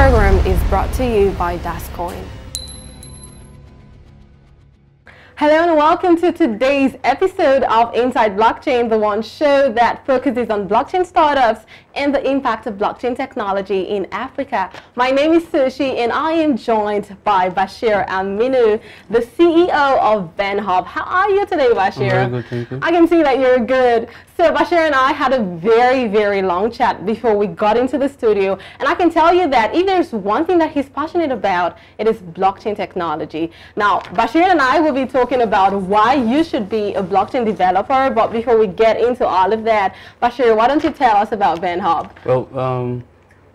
program is brought to you by Dascoin. Hello and welcome to today's episode of Inside Blockchain, the one show that focuses on blockchain startups and the impact of blockchain technology in Africa. My name is Sushi and I am joined by Bashir Aminu, the CEO of VennHub. How are you today, Bashir? I'm very good, thank you. I can see that you're good. So Bashir and I had a very, very long chat before we got into the studio. And I can tell you that if there's one thing that he's passionate about, it is blockchain technology. Now, Bashir and I will be talking about why you should be a blockchain developer. But before we get into all of that, Bashir, why don't you tell us about VennHub? Well, um,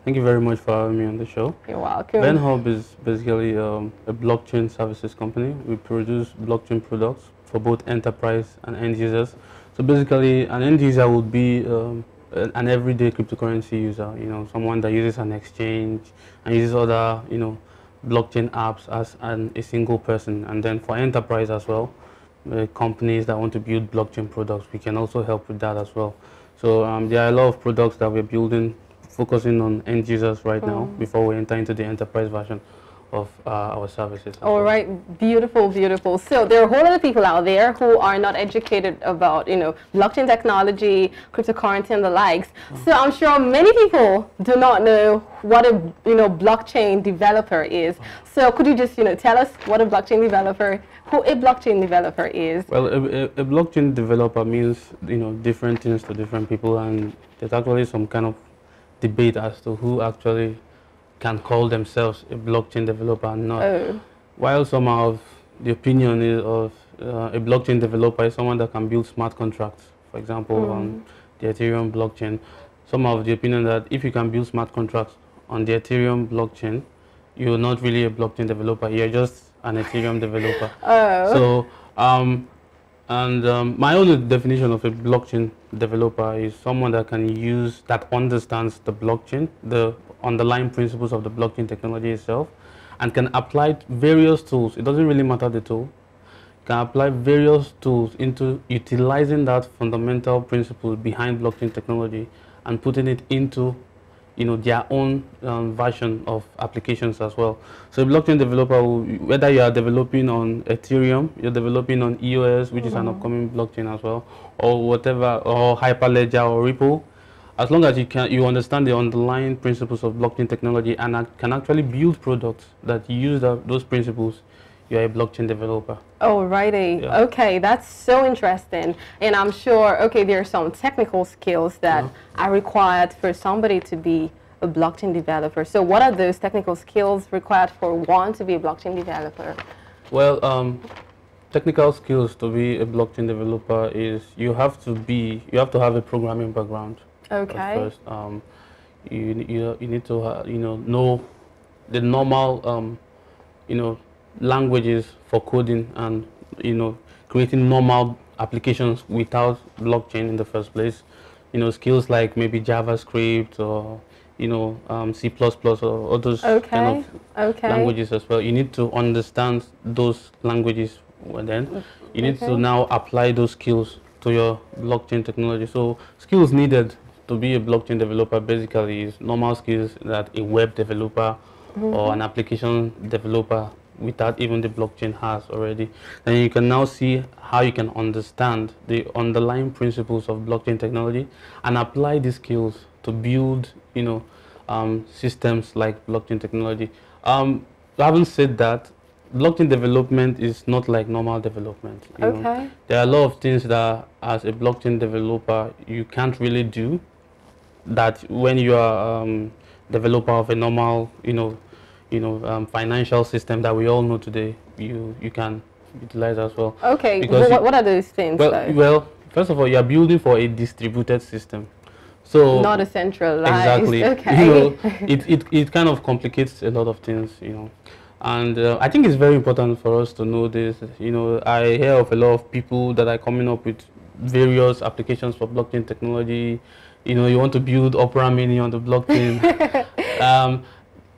thank you very much for having me on the show. You're welcome. VennHub is basically um, a blockchain services company. We produce blockchain products for both enterprise and end users. So basically, an end user would be um, an everyday cryptocurrency user, you know, someone that uses an exchange and uses other, you know, blockchain apps as an, a single person. And then for enterprise as well, uh, companies that want to build blockchain products, we can also help with that as well. So um, there are a lot of products that we're building, focusing on end users right mm. now before we enter into the enterprise version of uh, our services. All right, beautiful, beautiful. So there are a whole lot of people out there who are not educated about, you know, blockchain technology, cryptocurrency, and the likes. Oh. So I'm sure many people do not know what a, you know, blockchain developer is. So could you just, you know, tell us what a blockchain developer, who a blockchain developer is? Well, a, a, a blockchain developer means, you know, different things to different people, and there's actually some kind of debate as to who actually can call themselves a blockchain developer and not. Oh. While some of the opinion is of uh, a blockchain developer is someone that can build smart contracts, for example, mm. on the Ethereum blockchain. Some of the opinion that if you can build smart contracts on the Ethereum blockchain, you're not really a blockchain developer. You're just an Ethereum developer. Oh. So, um, and um, my own definition of a blockchain developer is someone that can use, that understands the blockchain, the underlying principles of the blockchain technology itself and can apply various tools. It doesn't really matter the tool. Can apply various tools into utilizing that fundamental principle behind blockchain technology and putting it into you know their own um, version of applications as well. So a blockchain developer, will, whether you are developing on Ethereum, you're developing on EOS, which mm -hmm. is an mm-hmm. upcoming blockchain as well, or whatever, or Hyperledger or Ripple, as long as you can you understand the underlying principles of blockchain technology and can actually build products that use those principles you're a blockchain developer. Oh, righty. Yeah. Okay, that's so interesting. And I'm sure, okay, there are some technical skills that yeah. are required for somebody to be a blockchain developer. So what are those technical skills required for one to be a blockchain developer? Well, um, technical skills to be a blockchain developer is you have to be, you have to have a programming background. Okay. First, um, you, you, you need to uh, you know know the normal um, you know languages for coding and you know creating normal applications without blockchain in the first place. You know skills like maybe JavaScript or you know um, C++ or others okay. kind of okay. languages as well. You need to understand those languages. Well, then you need okay. to now apply those skills to your blockchain technology. So skills needed to be a blockchain developer basically is normal skills that a web developer mm -hmm. or an application developer without even the blockchain has already. Then you can now see how you can understand the underlying principles of blockchain technology and apply these skills to build, you know, um, systems like blockchain technology. Um, having said that, blockchain development is not like normal development. okay. Know. There are a lot of things that as a blockchain developer you can't really do that when you are um, developer of a normal, you know, you know, um, financial system that we all know today, you you can utilize as well. Okay, because what, what are those things? Well, though? well, first of all, you are building for a distributed system. So not a centralized. Exactly. Okay. You know, it, it, it kind of complicates a lot of things, you know. And uh, I think it's very important for us to know this. You know, I hear of a lot of people that are coming up with various applications for blockchain technology, you know, you want to build Opera Mini on the blockchain. um,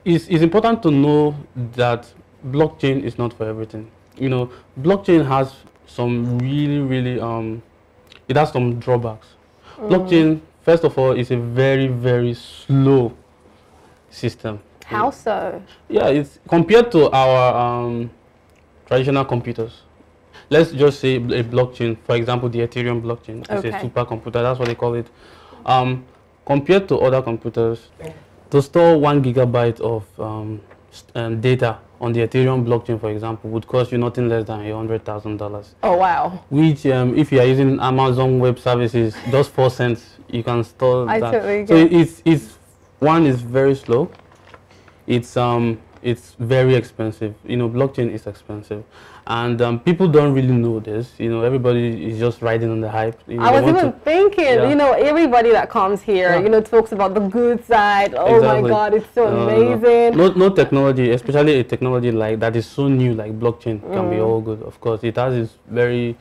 it's, it's important to know that blockchain is not for everything. You know, blockchain has some really, really, um, it has some drawbacks. Mm. Blockchain, first of all, is a very, very slow system. How so? Yeah, it's compared to our um, traditional computers. Let's just say a blockchain, for example, the Ethereum blockchain. It's Okay. a supercomputer. That's what they call it. Um, compared to other computers, to store one gigabyte of um, um, data on the Ethereum blockchain, for example, would cost you nothing less than a hundred thousand dollars. Oh wow. Which, um, if you are using Amazon Web Services, just four cents, you can store I that. totally so it's it's one is very slow. It's um it's very expensive. You know, blockchain is expensive, and um, people don't really know this. You know, everybody is just riding on the hype. You know, I was even to- thinking, Yeah. you know, everybody that comes here, Yeah. you know, talks about the good side. Oh Exactly. my God, it's so No, no, no. amazing. No, no technology, especially a technology like that is so new, like blockchain, can Mm. be all good. Of course, it has its very,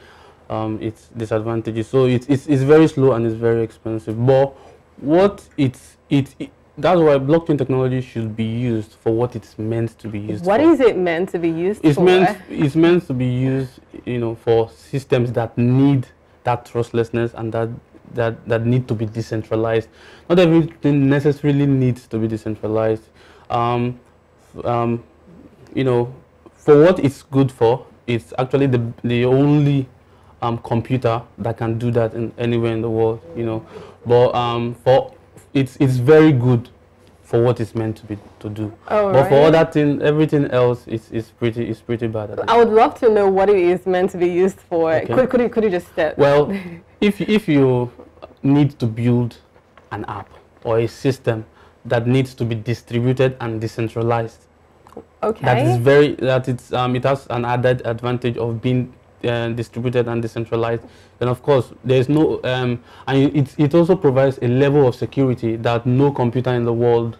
um, its disadvantages. So it's, it's it's very slow and it's very expensive. But what it's it, it that's why blockchain technology should be used for what it's meant to be used What for. is it meant to be used it's for? meant it's meant to be used, you know, for systems that need that trustlessness and that that that need to be decentralized. Not everything necessarily needs to be decentralized. Um, um, you know, for what it's good for, it's actually the the only um, computer that can do that in anywhere in the world. You know, but um, for it's it's very good for what it's meant to be to do. Oh, But for right. other thing, everything else is, is pretty is pretty bad. I would love to know what it is meant to be used for. Okay. Could, could, you, could you just step? Well, if if you need to build an app or a system that needs to be distributed and decentralized, okay. that is very that it's um, it has an added advantage of being uh, distributed and decentralized. Then of course there's no um, and it it also provides a level of security that no computer in the world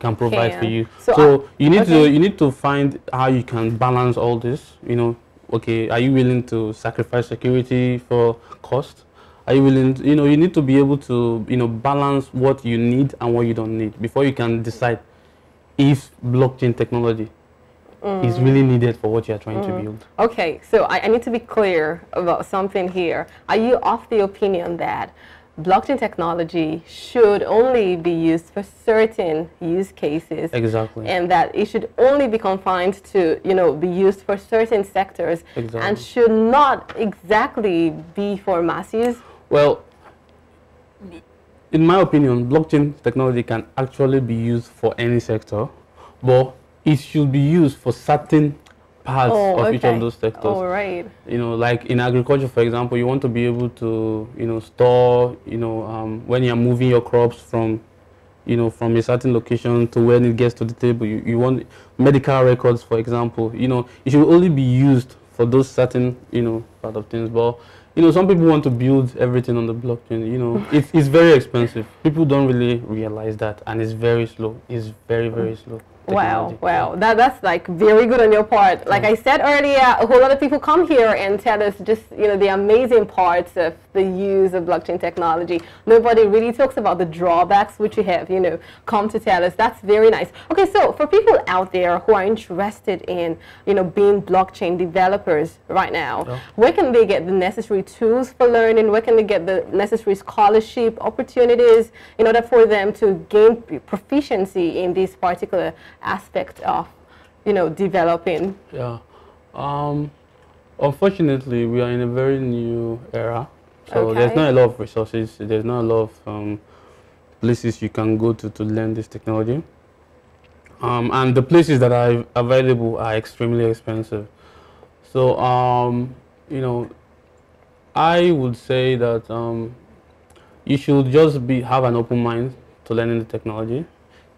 can provide for you. So So, I- you need okay. to you need to find how you can balance all this. You know, okay, are you willing to sacrifice security for cost? Are you willing? To, you know, you need to be able to you know balance what you need and what you don't need before you can decide if blockchain technology is really needed for what you are trying to mm. build. Okay, so I, I need to be clear about something here. Are you of the opinion that blockchain technology should only be used for certain use cases Exactly. and that it should only be confined to, you know, be used for certain sectors and should not exactly be for mass use? Well, in my opinion, blockchain technology can actually be used for any sector, but it should be used for certain parts Oh, of each of those sectors. All right. You know, like in agriculture, for example, you want to be able to, you know, store, you know, um, when you're moving your crops from, you know, from a certain location to when it gets to the table. You, you want medical records, for example. You know, it should only be used for those certain, you know, part of things. But you know, some people want to build everything on the blockchain. You know, it's it's very expensive. People don't really realize that, and it's very slow. It's very very slow. Wow, wow. That, that's like very good on your part. Like I said earlier, a whole lot of people come here and tell us just, you know, the amazing parts of the use of blockchain technology. Nobody really talks about the drawbacks, which you have, you know, come to tell us. That's very nice. Okay, so for people out there who are interested in, you know, being blockchain developers right now, Yeah. where can they get the necessary tools for learning? Where can they get the necessary scholarship opportunities in order for them to gain proficiency in this particular aspect of, you know, developing? Yeah. Um, unfortunately, we are in a very new era. So there's not a lot of resources. There's not a lot of um, places you can go to to learn this technology. Um, and the places that are available are extremely expensive. So, um, you know, I would say that um, you should just be have an open mind to learning the technology.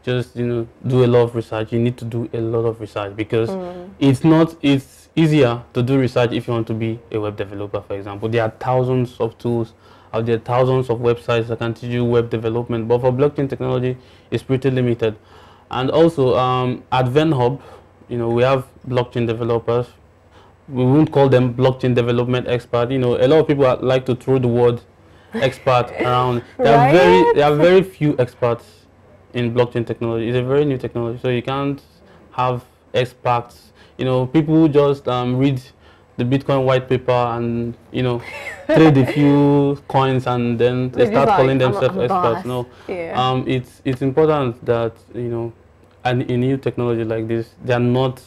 Just you know, do a lot of research. You need to do a lot of research because it's not. It's easier to do research if you want to be a web developer, for example. There are thousands of tools out there, thousands of websites that can teach you web development. But for blockchain technology, it's pretty limited. And also um, at VennHub, you know, we have blockchain developers. We won't call them blockchain development expert. You know, a lot of people are- like to throw the word expert around. There are very there are very few experts in blockchain technology. It's a very new technology, so you can't have experts. You know, people just um, read the Bitcoin white paper and you know trade a few coins and then they start like, calling "I'm themselves experts. No, Yeah. um, it's it's important that you know an, a new technology like this, there are not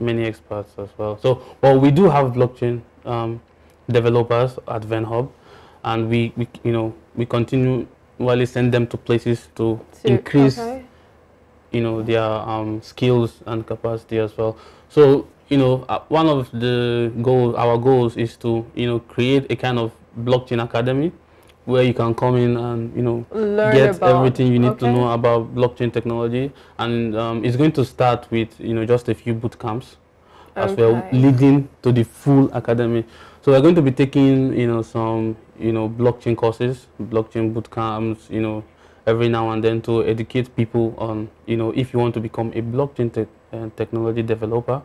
many experts as well. So, well, we do have blockchain um, developers at VennHub, and we, we, you know, we continue while send them to places to, to increase, okay. you know, their um, skills and capacity as well. So, you know, uh, one of the goals, our goals is to, you know, create a kind of blockchain academy where you can come in and you know Learn get about, everything you need okay. to know about blockchain technology and um, it's going to start with you know just a few boot camps as okay. well leading to the full academy so we're going to be taking you know some you know blockchain courses blockchain boot camps you know every now and then to educate people on you know if you want to become a blockchain te uh, technology developer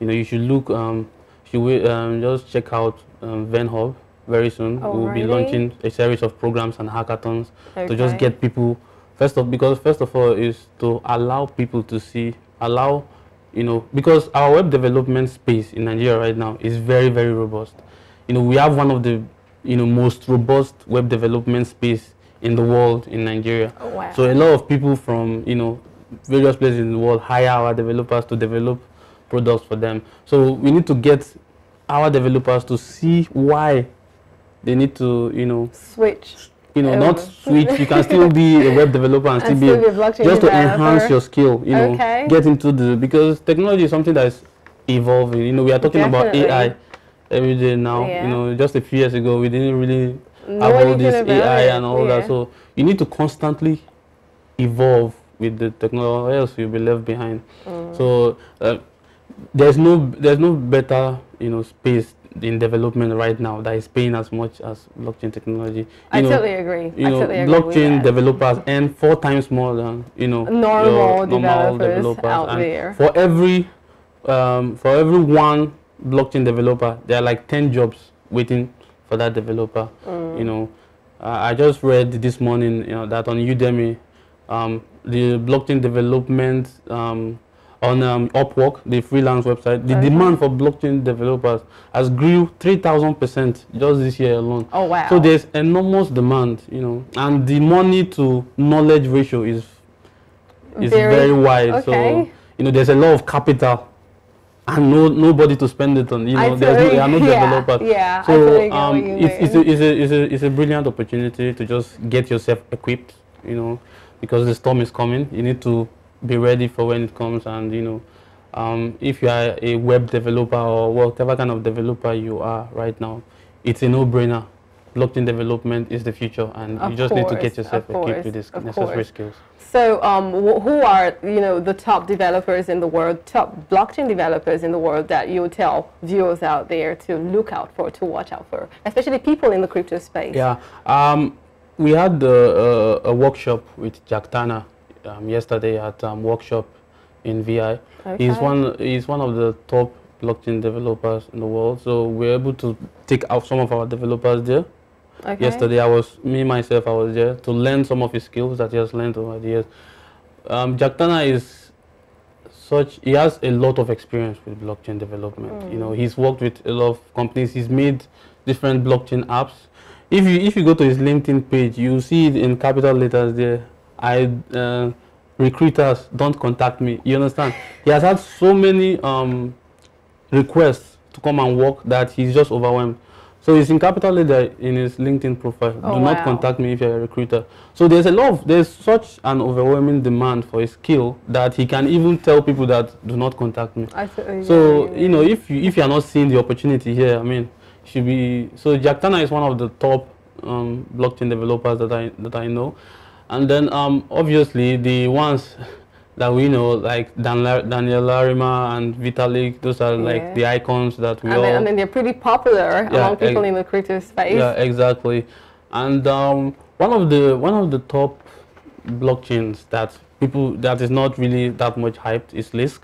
you know you should look um, should um, just check out um, VennHub very soon. Oh, we'll be launching a series of programs and hackathons okay. to just get people first of because first of all is to allow people to see allow you know because our web development space in Nigeria right now is very very robust. You know we have one of the you know most robust web development space in the world in Nigeria. Oh, wow. So a lot of people from you know various places in the world hire our developers to develop products for them. So we need to get our developers to see why they need to, you know, switch. You know, um. not switch. You can still be a web developer and, and still, be, be just to enhance your skill. You know, okay. get into the because technology is something that is evolving. You know, we are talking Definitely. about AI every day now. Yeah. You know, just a few years ago, we didn't really know have all this AI it. and all yeah. that. So you need to constantly evolve with the technology, or else you'll be left behind. Mm. So uh, there's no there's no better you know space in development right now that is paying as much as blockchain technology. You I know, totally agree. You I know, totally agree blockchain developers earn four times more than you know normal, normal developers, developers. out and there. For every um, for every one blockchain developer, there are like ten jobs waiting for that developer. Mm. You know, uh, I just read this morning you know that on Udemy, um, the blockchain development um, on um, Upwork, the freelance website, the Okay. demand for blockchain developers has grew 3,000% just this year alone. Oh wow. So there's enormous demand, you know, and the money to knowledge ratio is is Very- very, wide. okay. So you know, there's a lot of capital and no nobody to spend it on. You know, there's no, there are no yeah, developers. yeah, So um, it's, it's, a, it's, a, it's, a, it's, a, it's a brilliant opportunity to just get yourself equipped. You know, because the storm is coming. You need to be ready for when it comes and you know um, if you are a web developer or whatever kind of developer you are right now it's a no-brainer blockchain development is the future and Of you just need to get yourself equipped with these necessary course. skills So, um, wh- who are you know the top developers in the world, top blockchain developers in the world that you tell viewers out there to look out for, to watch out for, especially people in the crypto space? yeah um, we had uh, a workshop with Jack Tanner um, yesterday at um, workshop in VI he's Okay. one he's one of the top blockchain developers in the world so we're able to take out some of our developers there Okay. Yesterday, I was me myself. I was there to learn some of his skills that he has learned over the years. Um, Jack Tanner is such. He has a lot of experience with blockchain development. You know, he's worked with a lot of companies. He's made different blockchain apps. If you if you go to his LinkedIn page, you see it in capital letters there. I uh, recruiters don't contact me. You understand? He has had so many um, requests to come and work that he's just overwhelmed. So it's in capital letter in his LinkedIn profile. Oh, Do not wow. contact me if you're a recruiter. So there's a lot of there's such an overwhelming demand for his skill that he can even tell people that do not contact me. I get So you know if you if you are not seeing the opportunity here, I mean, should be. So Jack Tanner is one of the top um, blockchain developers that I that I know, and then um, obviously the ones that we know like Dan La- Daniel Larimer and Vitalik, those are Yeah. like the icons that we And all. then, and then they're pretty popular Yeah, among people in the crypto space. Yeah, exactly. And um, one of the one of the top blockchains that people that is not really that much hyped is Lisk.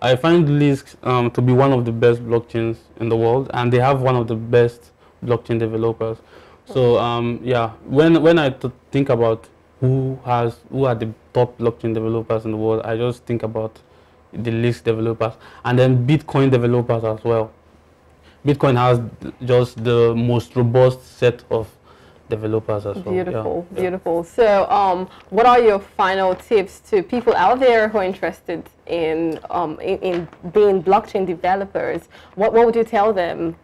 I find Lisk um, to be one of the best blockchains in the world, and they have one of the best blockchain developers. So um, yeah, when when I think about who has who are the top blockchain developers in the world, I just think about the Lisk developers and then Bitcoin developers as well. Bitcoin has just the most robust set of developers as well. Beautiful, yeah. beautiful. So, um, what are your final tips to people out there who are interested in, um, in, in being blockchain developers? What, what would you tell them?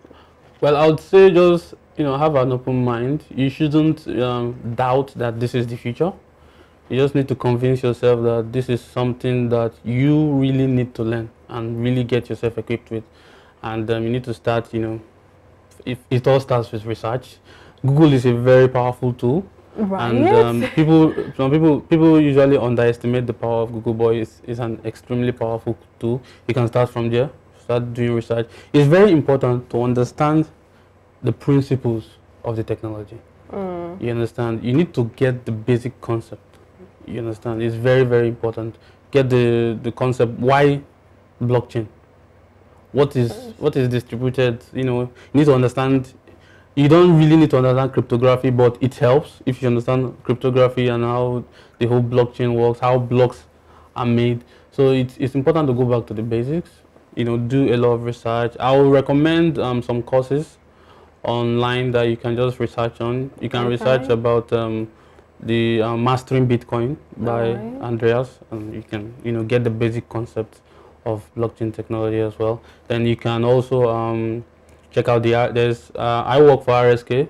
Well, I would say just you know have an open mind. You shouldn't um, doubt that this is the future. You just need to convince yourself that this is something that you really need to learn and really get yourself equipped with. And um, you need to start, you know, if it all starts with research. Google is a very powerful tool. Right. And um, people, some people, people usually underestimate the power of Google, but it's, it's an extremely powerful tool. You can start from there, start doing research. It's very important to understand the principles of the technology. Mm. You understand? You need to get the basic concept. You understand? It's very, very important. Get the, the concept. Why blockchain? What is what is distributed? You know, you need to understand. You don't really need to understand cryptography, but it helps if you understand cryptography and how the whole blockchain works, how blocks are made. So it's it's important to go back to the basics. You know, do a lot of research. I will recommend um, some courses online that you can just research on. You can Okay. research about um, the uh, mastering Bitcoin by Alright. Andreas, and you can you know get the basic concept of blockchain technology as well. Then you can also um, check out the R- there's uh, I work for RSK.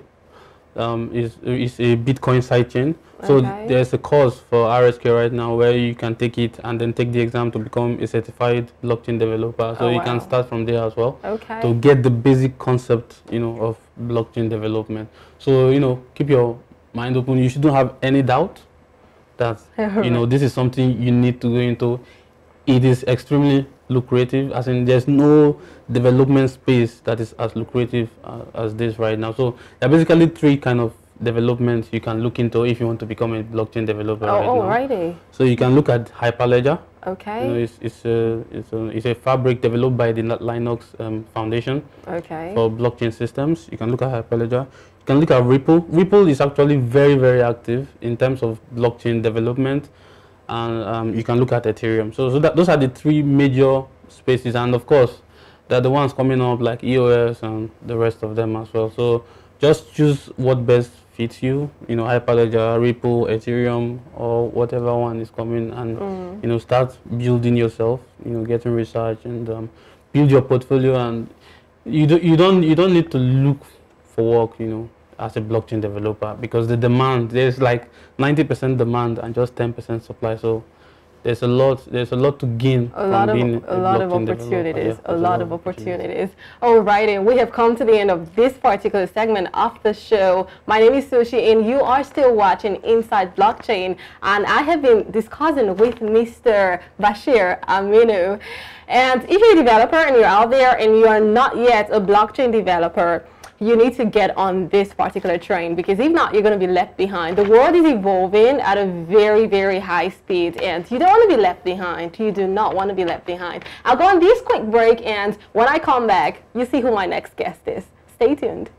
Um, is is a Bitcoin sidechain. So Okay. there's a course for RSK right now where you can take it and then take the exam to become a certified blockchain developer. So Oh, you can start from there as well Okay. to get the basic concept, you know, of blockchain development. So, you know, keep your mind open. You shouldn't have any doubt that, you know, this is something you need to go into. It is extremely lucrative, as in there's no development space that is as lucrative uh, as this right now. So there are basically three kind of developments you can look into if you want to become a blockchain developer right oh, now. alrighty. So you can look at Hyperledger. Okay. You know, it's, it's, a, it's, a, it's a fabric developed by the Linux um, Foundation okay. for blockchain systems. You can look at Hyperledger. You can look at Ripple. Ripple is actually very, very active in terms of blockchain development. And um, you can look at Ethereum. So, so that, those are the three major spaces. And of course, there are the ones coming up like EOS and the rest of them as well. So just choose what best fits you. You know, Hyperledger, Ripple, Ethereum, or whatever one is coming, and Mm. you know, start building yourself. You know, getting research and um, build your portfolio. And you do, you don't you don't need to look for work. You know, as a blockchain developer because the demand there's like 90% demand and just 10% supply. So there's a lot there's a lot to gain a lot of a lot of opportunities Yeah, a lot of opportunities. all right and we have come to the end of this particular segment of the show. My name is sushi and you are still watching inside blockchain and i have been discussing with mr bashir aminu. And if you're a developer and you're out there and you are not yet a blockchain developer you need to get on this particular train because if not, you're going to be left behind. The world is evolving at a very, very high speed and you don't want to be left behind. You do not want to be left behind. I'll go on this quick break and when I come back, you see who my next guest is. Stay tuned.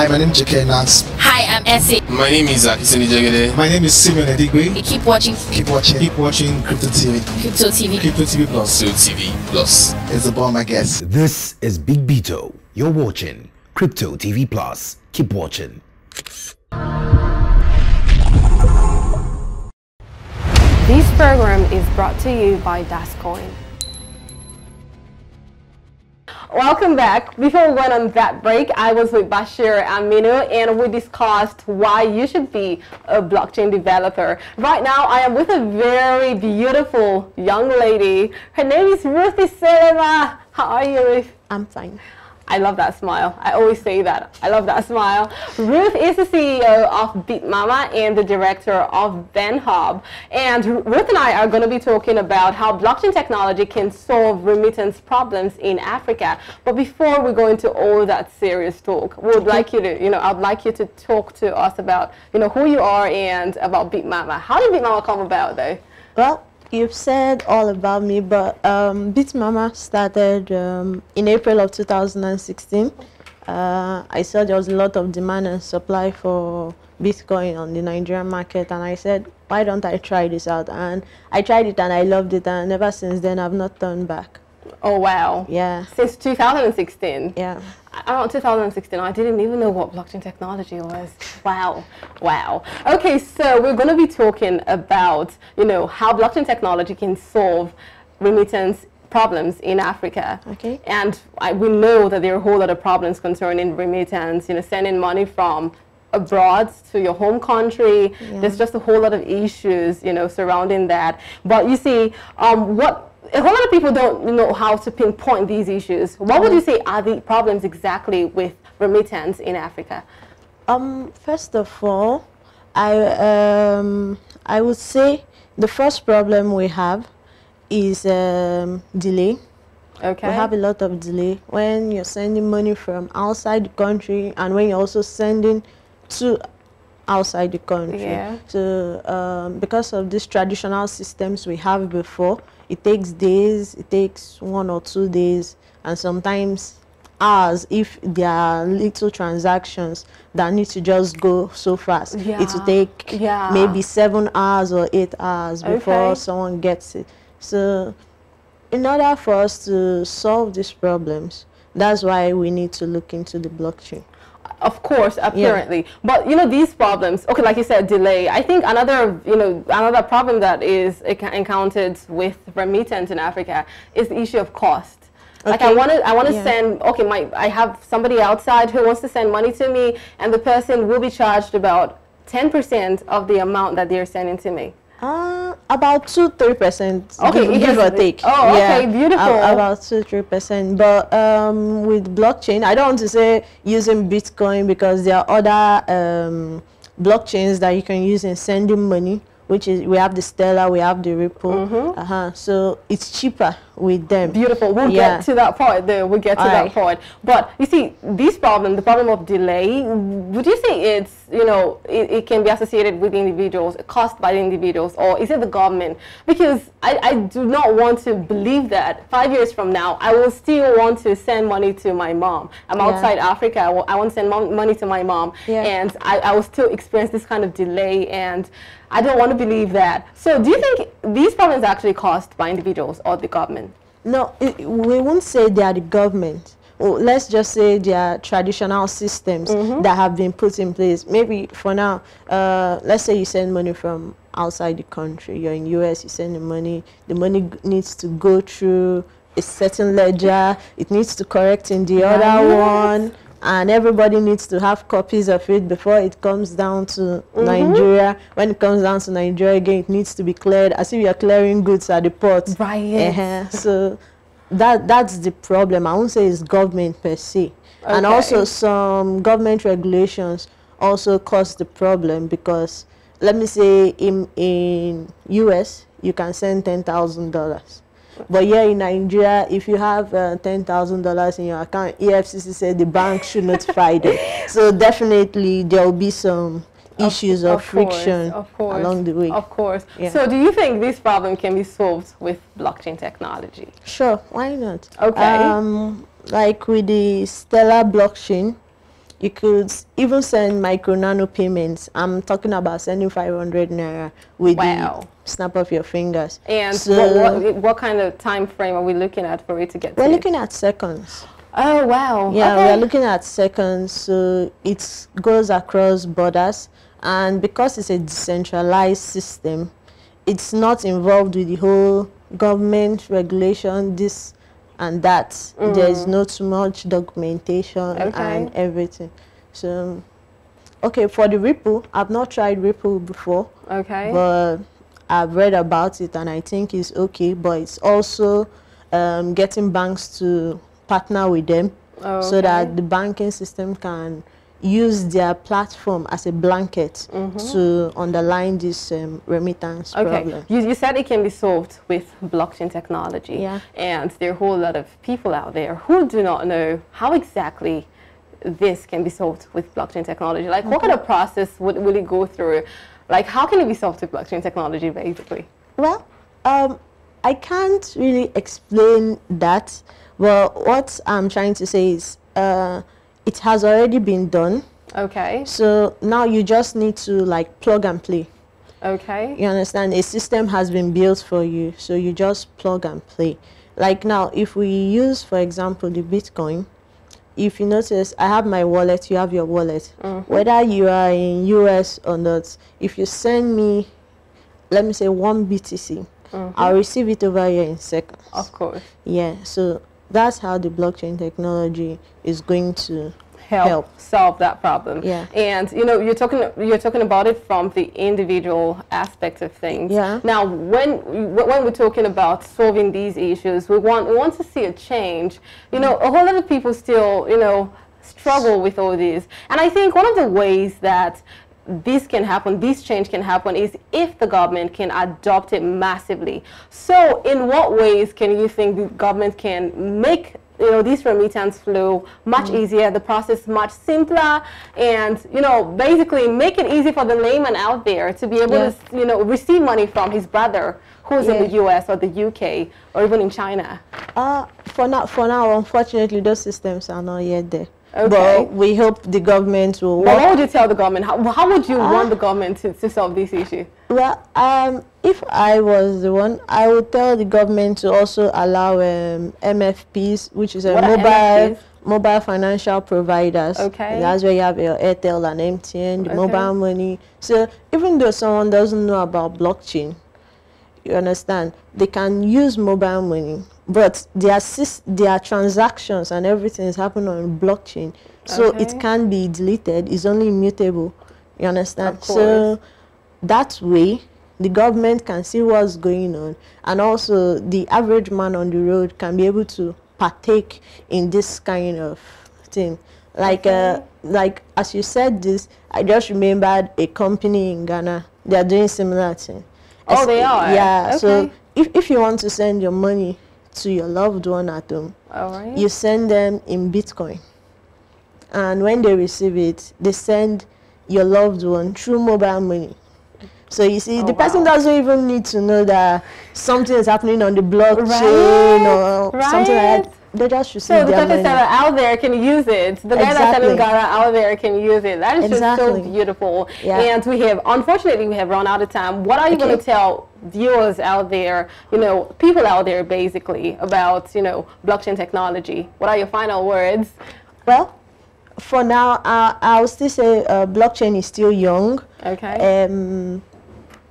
Hi, my name is J.K. Knox. Hi, I'm Essie. My name is Akisini Jagede. My name is Simeon Edigwe. Keep watching Keep watching. Keep watching Crypto TV. Crypto TV. Crypto TV Plus So TV Plus. is about my guest. This is Big Beto. You're watching Crypto TV Plus. Keep watching. This program is brought to you by Dascoin. Welcome back. Before we went on that break, I was with Bashir Aminu and we discussed why you should be a blockchain developer. Right now, I am with a very beautiful young lady. Her name is Ruth Iselema. How are you, Ruth? I'm fine. I love that smile. I always say that. I love that smile. Ruth is the CEO of Bitmama and the director of VenHub. And Ruth and I are going to be talking about how blockchain technology can solve remittance problems in Africa. But before we go into all that serious talk, we would like you to, you know, I'd like you to talk to us about, you know, who you are and about Bitmama. How did Bitmama come about though? Well, you've said all about me, but um, Bitmama started um, in April of 2016. Uh, I saw there was a lot of demand and supply for Bitcoin on the Nigerian market, and I said, why don't I try this out? And I tried it and I loved it, and ever since then, I've not turned back. Oh, wow. Yeah. Since 2016? Yeah. Around 2016, I didn't even know what blockchain technology was. Wow, wow. Okay, so we're going to be talking about, you know, how blockchain technology can solve remittance problems in Africa. Okay. And I, we know that there are a whole lot of problems concerning remittance, you know, sending money from abroad to your home country. Yeah. There's just a whole lot of issues, you know, surrounding that. But you see, um, what a whole lot of people don't know how to pinpoint these issues. What would you say are the problems exactly with remittance in Africa? Um, first of all, I um, I would say the first problem we have is um, delay. Okay. We have a lot of delay when you're sending money from outside the country and when you're also sending to outside the country. Yeah. So um, because of these traditional systems we have before, it takes days, it takes one or two days, and sometimes hours if there are little transactions that need to just go so fast. It Yeah. will take Yeah. maybe seven hours or eight hours before Okay. someone gets it. So in order for us to solve these problems, that's why we need to look into the blockchain. Of course, apparently. But you know these problems. Okay, like you said, delay. I think another you know another problem that is encountered with remittance in Africa is the issue of cost. Okay. Like I want to I want to Yeah. send. Okay, my I have somebody outside who wants to send money to me, and the person will be charged about ten percent of the amount that they're sending to me. Uh, about two, three percent. Okay, give, give or take. oh, okay, beautiful. about two, three percent. But um, with blockchain, I don't want to say using Bitcoin because there are other um, blockchains that you can use in sending money. Which is we have the Stellar, we have the Ripple. Mm-hmm. Uh-huh. So it's cheaper with them. Beautiful. We'll Yeah. get to that part there. We'll get to that part. But you see, this problem, the problem of delay, would you say it's, you know, it, it can be associated with individuals, caused by the individuals, or is it the government? Because I, I do not want to believe that five years from now, I will still want to send money to my mom. I'm Yeah. outside Africa. I wa- I want to send mom, money to my mom. Yeah. And I, I will still experience this kind of delay. And I don't want to believe that. So do you think these problems are actually caused by individuals or the government? No, it, we won't say they are the government. Or let's just say they are traditional systems Mm-hmm. that have been put in place. Maybe for now, uh, let's say you send money from outside the country. You're in US, you send the money. The money g- needs to go through a certain ledger. It needs to correct in the other one. And everybody needs to have copies of it before it comes down to Mm-hmm. Nigeria. When it comes down to Nigeria again, it needs to be cleared as if you're clearing goods at the port. Right. Uh-huh. So that that's the problem. I won't say it's government per se. And also some government regulations also cause the problem because let me say in in US you can send ten thousand dollars. But here in Nigeria, if you have uh, ten thousand dollars in your account, EFCC said the bank should notify them. So definitely there will be some issues of, Of course, friction of course, along the way. Of course. Yeah. So do you think this problem can be solved with blockchain technology? Sure, why not? Okay. Um, like with the Stellar blockchain, you could even send micro nano payments. I'm talking about sending 500 naira with Wow. the snap of your fingers. And So- what, what, what kind of time frame are we looking at for it to get We're to? looking at seconds. Oh, wow. Yeah, okay. we're looking at seconds, so it goes across borders. And because it's a decentralized system, it's not involved with the whole government regulation, this and that. There's not much documentation Mm. Okay. and everything. So, okay, for the Ripple, I've not tried Ripple before, Okay. but I've read about it and I think it's okay. But it's also um, getting banks to partner with them Oh, so that the banking system can use their platform as a blanket to underline this um, remittance Mm-hmm. Okay, problem. you, you said it can be solved with blockchain technology. Yeah. And there are a whole lot of people out there who do not know how exactly this can be solved with blockchain technology. Like, what kind of process would, would it go through? Like, how can it be solved with blockchain technology, basically? Well, um, I can't really explain that. Well, what I'm trying to say is uh, it has already been done. Okay, So now you just need to like plug and play. okay. You understand? A system has been built for you, so you just plug and play. Like now, if we use, for example, the Bitcoin, if you notice, I have my wallet, you have your wallet. Mm. Whether you are in US or not, if you send me, let me say one BTC, mm-hmm. I'll receive it over here in seconds. Of course. Yeah, so that's how the blockchain technology is going to help, help. solve that problem. Yeah. And you know, you're talking you're talking about it from the individual aspect of things. Yeah. Now, when when we're talking about solving these issues, we want we want to see a change. You know, a whole lot of people still, you know, struggle with all this. And I think one of the ways that this can happen, this change can happen, is if the government can adopt it massively. So, in what ways can you think the government can make you know this remittance flow much easier, the process much simpler, and you know basically make it easy for the layman out there to be able Yeah. to you know receive money from his brother who's in the U.S. or the U.K. or even in China. Uh, for now, for now, unfortunately, those systems are not yet there. Okay. But we hope the government will work. what would you tell the government? How, how would you Ah. want the government to, to solve this issue? Well, um, if I was the one, I would tell the government to also allow um, MFPs, which is a What mobile mobile financial providers. Okay. That's where you have your Airtel and MTN, the Okay. mobile money. So even though someone doesn't know about blockchain, you understand, they can use mobile money, but their their transactions and everything is happening on blockchain. So Okay. it can't be deleted. It's only immutable. You understand? So that way the government can see what's going on and also the average man on the road can be able to partake in this kind of thing like uh, like as you said this i just remembered a company in ghana they are doing similar thing Oh, they are? yeah okay. so if, if you want to send your money to your loved one at home. All right. you send them in bitcoin. And when they receive it they send your loved one through mobile money. So you see Oh, the person wow. doesn't even need to know that something is happening on the blockchain Right, or something like that they just receive So the person seller out there can use it. The guy that's Exactly. selling Gara out there can use it. That is just so beautiful. Yeah. And we have, unfortunately, we have run out of time. What are you going to tell viewers out there, you know, people out there basically about, you know, blockchain technology? What are your final words? well for now uh, i'll still say uh, blockchain is still young Okay. um,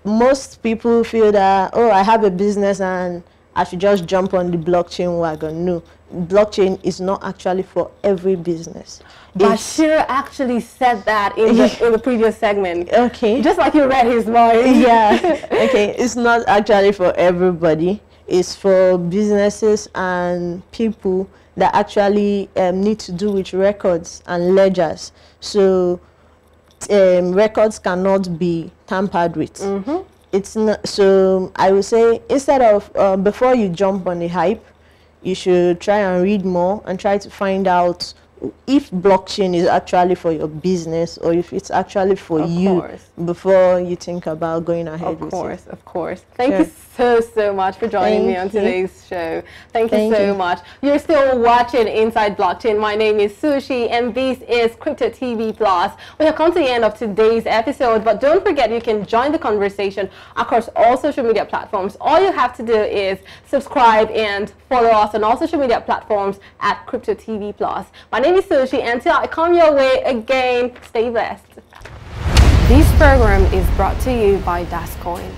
most people feel that oh i have a business and i should just jump on the blockchain wagon no blockchain is not actually for every business. Bashir actually said that in the, in the previous segment. okay. Just like you read his mind. yeah. Okay. It's not actually for everybody. It's for businesses and people that actually um, need to do with records and ledgers. So um, records cannot be tampered with. It's not so i would say instead of uh, before you jump on the hype you should try and read more and try to find out if blockchain is actually for your business or if it's actually for Of you course. before you think about going ahead Of course, of course. Thank Sure. you so, so much for joining me on you. today's show. Thank, Thank you so you. much. You're still watching Inside Blockchain. My name is Sushi, and this is Crypto TV Plus. We have come to the end of today's episode, but don't forget you can join the conversation across all social media platforms. All you have to do is subscribe and follow us on all social media platforms at Crypto TV Plus. My name is Sushi, until I come your way again, stay blessed. This program is brought to you by Dascoin.